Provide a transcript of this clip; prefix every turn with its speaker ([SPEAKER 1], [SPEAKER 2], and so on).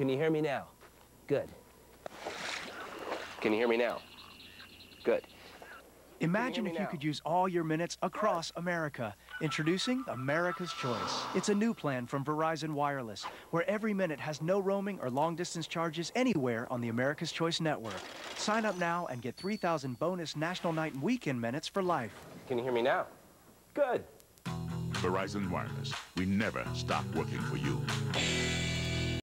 [SPEAKER 1] Can you hear me now? Good. Can you hear me now? Good.
[SPEAKER 2] Imagine if you could use all your minutes across America. Introducing America's Choice. It's a new plan from Verizon Wireless, where every minute has no roaming or long distance charges anywhere on the America's Choice network. Sign up now and get 3,000 bonus national night and weekend minutes for life.
[SPEAKER 1] Can you hear me now? Good.
[SPEAKER 3] Verizon Wireless. We never stop working for you.